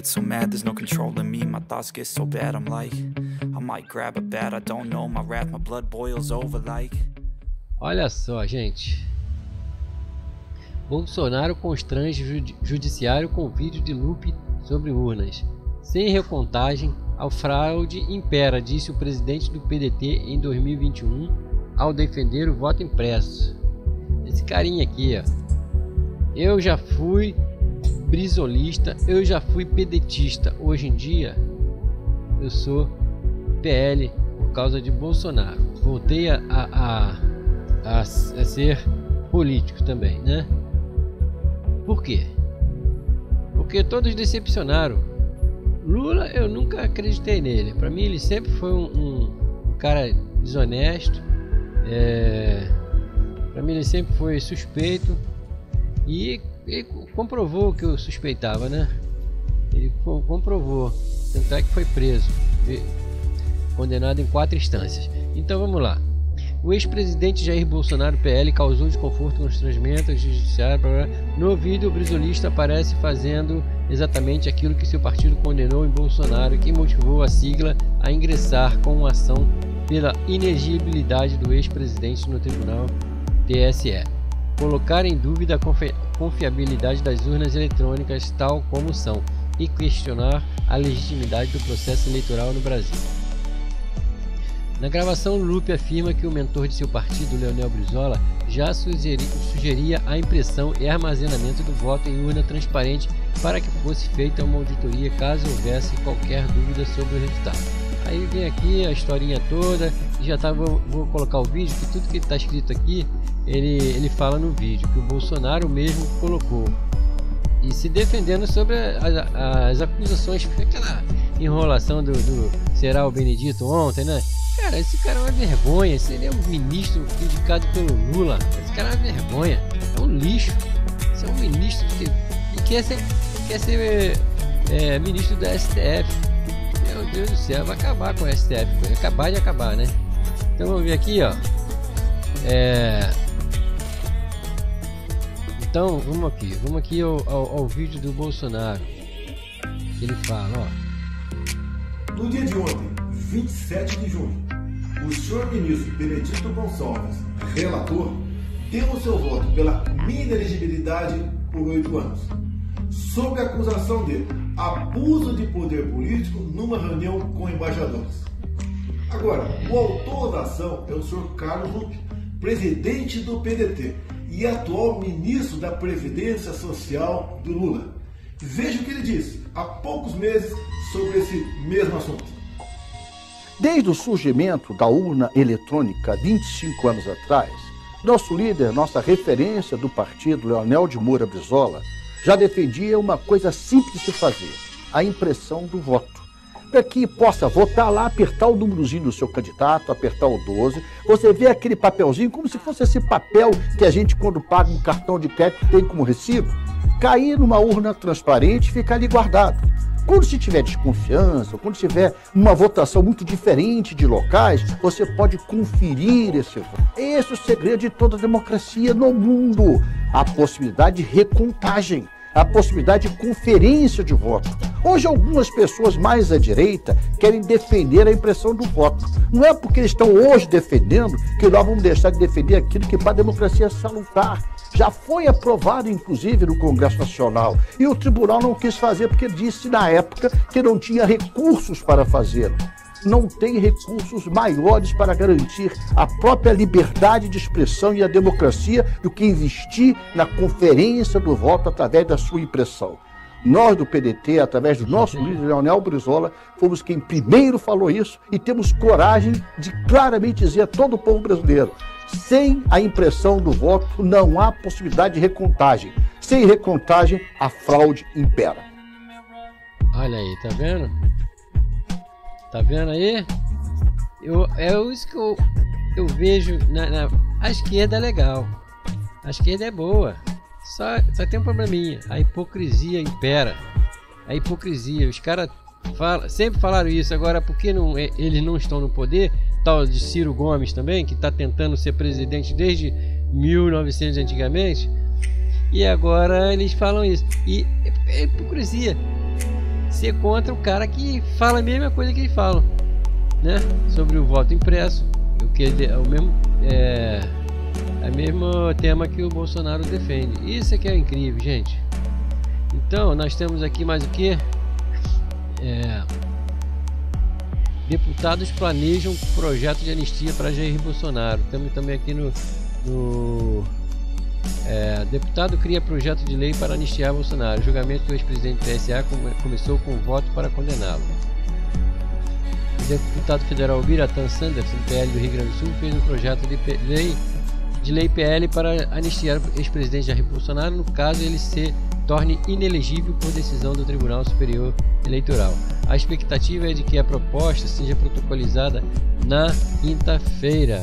get so mad, there's no me. My thoughts get so bad, I'm like, I might grab a bat, I don't know. My wrath, my blood boils over like. Olha só, gente. Bolsonaro constrange judi judiciário com vídeo de loop sobre urnas. Sem recontagem, a fraude impera, disse o presidente do PDT em 2021 ao defender o voto impresso. Esse carinha aqui, ó. Eu já fui brisolista, eu já fui pedetista. Hoje em dia, eu sou PL por causa de Bolsonaro. Voltei a, a, a, a ser político também, né? Por quê? Porque todos decepcionaram. Lula, eu nunca acreditei nele. Para mim, ele sempre foi um, um, um cara desonesto. É... Para mim, ele sempre foi suspeito. E ele comprovou que eu suspeitava, né? Ele comprovou. Tanto é que foi preso. Condenado em quatro instâncias. Então vamos lá. O ex-presidente Jair Bolsonaro PL causou desconforto, constrangimento judiciário. No vídeo, o brisolista aparece fazendo exatamente aquilo que seu partido condenou em Bolsonaro, que motivou a sigla a ingressar com uma ação pela inegibilidade do ex-presidente no tribunal TSE. Colocar em dúvida a confiabilidade das urnas eletrônicas tal como são e questionar a legitimidade do processo eleitoral no Brasil. Na gravação, Lupe afirma que o mentor de seu partido, Leonel Brizola, já sugeria a impressão e armazenamento do voto em urna transparente para que fosse feita uma auditoria caso houvesse qualquer dúvida sobre o resultado. Aí vem aqui a historinha toda, e já tá, vou, vou colocar o vídeo, que tudo que está escrito aqui, ele, ele fala no vídeo, que o Bolsonaro mesmo colocou. E se defendendo sobre as, as acusações, aquela enrolação do, do será o Benedito ontem, né? Cara, esse cara é uma vergonha. Esse ele é um ministro indicado pelo Lula. Esse cara é uma vergonha. É um lixo. Esse é um ministro que, que quer ser, quer ser é, ministro da STF. Meu Deus do céu, vai acabar com o STF. Vai acabar de acabar, né? Então vamos ver aqui, ó. É... Então, vamos aqui. Vamos aqui ao, ao, ao vídeo do Bolsonaro. Ele fala, ó. No dia de ontem, 27 de junho, o senhor ministro Benedito Gonçalves, relator, deu o seu voto pela inelegibilidade por oito anos, sob a acusação de abuso de poder político numa reunião com embaixadores. Agora, o autor da ação é o senhor Carlos Lupe, presidente do PDT e atual ministro da Previdência Social do Lula. Veja o que ele disse há poucos meses sobre esse mesmo assunto. Desde o surgimento da urna eletrônica 25 anos atrás, nosso líder, nossa referência do partido, Leonel de Moura Brizola, já defendia uma coisa simples de fazer: a impressão do voto. Para que possa votar lá, apertar o númerozinho do seu candidato, apertar o 12, você vê aquele papelzinho como se fosse esse papel que a gente, quando paga um cartão de crédito, tem como recibo, cair numa urna transparente e ficar ali guardado. Quando se tiver desconfiança, quando tiver uma votação muito diferente de locais, você pode conferir esse voto. Esse é o segredo de toda democracia no mundo. A possibilidade de recontagem, a possibilidade de conferência de voto. Hoje, algumas pessoas mais à direita querem defender a impressão do voto. Não é porque eles estão hoje defendendo que nós vamos deixar de defender aquilo que para a democracia é salutar já foi aprovado, inclusive, no Congresso Nacional. E o tribunal não quis fazer porque disse na época que não tinha recursos para fazê-lo. Não tem recursos maiores para garantir a própria liberdade de expressão e a democracia do que investir na conferência do voto através da sua impressão. Nós do PDT, através do nosso líder Leonel Brizola, fomos quem primeiro falou isso e temos coragem de claramente dizer a todo o povo brasileiro: sem a impressão do voto, não há possibilidade de recontagem. Sem recontagem, a fraude impera. Olha aí, tá vendo? Tá vendo aí? Eu, é isso que eu, eu vejo na, na. A esquerda é legal. A esquerda é boa. Só, só tem um probleminha. A hipocrisia impera. A hipocrisia. Os caras fala, sempre falaram isso. Agora, por que não, eles não estão no poder? tal de Ciro Gomes também, que está tentando ser presidente desde 1900 antigamente, e agora eles falam isso. E é hipocrisia. ser contra o cara que fala a mesma coisa que eles falam, né? Sobre o voto impresso, o que é o mesmo é, é o mesmo tema que o Bolsonaro defende. Isso é que é incrível, gente. Então, nós temos aqui mais o que? É, deputados planejam projeto de anistia para Jair Bolsonaro. Temos também aqui no, no é, deputado cria projeto de lei para anistiar Bolsonaro. O julgamento do ex-presidente do TSA começou com voto para condená-lo. O deputado federal Biratan Sanderson, PL do Rio Grande do Sul, fez um projeto de lei, de lei PL para anistiar o ex-presidente Jair Bolsonaro no caso ele se torne inelegível por decisão do Tribunal Superior Eleitoral. A expectativa é de que a proposta seja protocolizada na quinta-feira.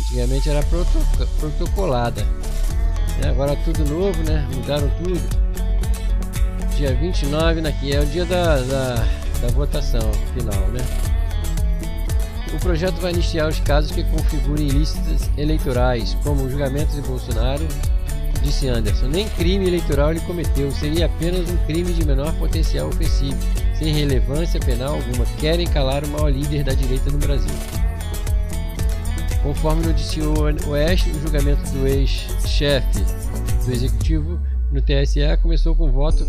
Antigamente era protocolada. É, agora tudo novo, né? Mudaram tudo. Dia 29 aqui é o dia da, da, da votação final, né? O projeto vai anistiar os casos que configurem ilícitos eleitorais, como o julgamento de Bolsonaro, disse Anderson. Nem crime eleitoral ele cometeu, seria apenas um crime de menor potencial ofensivo, sem relevância penal alguma. Querem calar o maior líder da direita no Brasil. Conforme noticiou o Oeste, o julgamento do ex-chefe do executivo no TSE começou com voto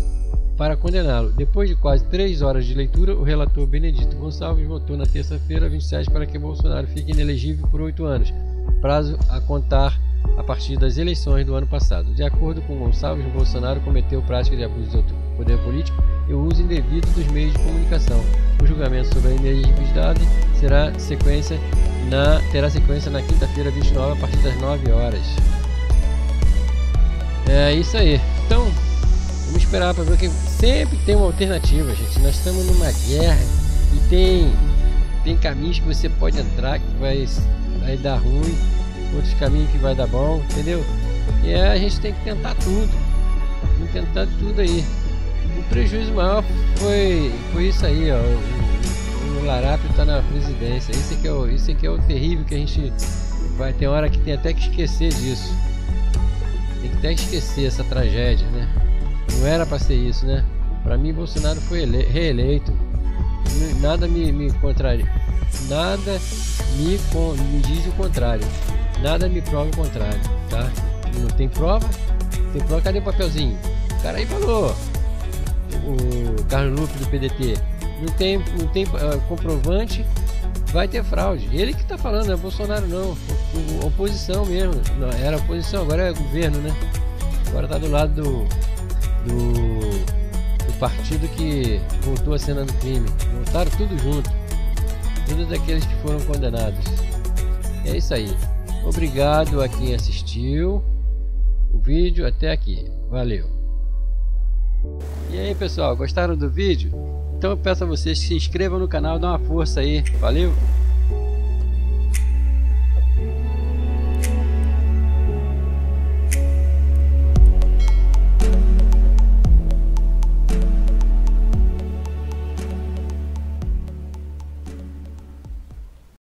para condená-lo. Depois de quase três horas de leitura, o relator Benedito Gonçalves votou na terça-feira 27 para que Bolsonaro fique inelegível por oito anos, prazo a contar a partir das eleições do ano passado. De acordo com Gonçalves, Bolsonaro cometeu prática de abuso do poder político e o uso indevido dos meios de comunicação. O julgamento sobre a inelegibilidade será sequência na, terá sequência na quinta-feira 29 a partir das 9 horas. É isso aí. Então, vamos esperar para ver que sempre tem uma alternativa, gente. Nós estamos numa guerra e tem tem caminhos que você pode entrar que vai, vai dar ruim, outros caminhos que vai dar bom, entendeu? E a gente tem que tentar tudo. Vamos tentar tudo aí. O prejuízo maior foi, foi isso aí, ó. O, o Larápio está na presidência. Isso aqui, é o, isso aqui é o terrível que a gente vai ter hora que tem até que esquecer disso. Tem que até esquecer essa tragédia, né? Não era para ser isso, né? Para mim, Bolsonaro foi reeleito. Nada me, me. Nada me, me diz o contrário. Nada me prova o contrário, tá? Não tem prova? Tem prova? Cadê o papelzinho? O cara aí falou o Carlos Lupe do PDT, não tem, não tem uh, comprovante, vai ter fraude. Ele que está falando, não é Bolsonaro não, o, oposição mesmo. Não, era oposição, agora é governo, né? Agora está do lado do, do, do, partido que voltou a cena do crime. Voltaram tudo junto. Todos daqueles que foram condenados. É isso aí. Obrigado a quem assistiu o vídeo até aqui. Valeu! E aí pessoal, gostaram do vídeo? Então eu peço a vocês que se inscrevam no canal, dá uma força aí, valeu?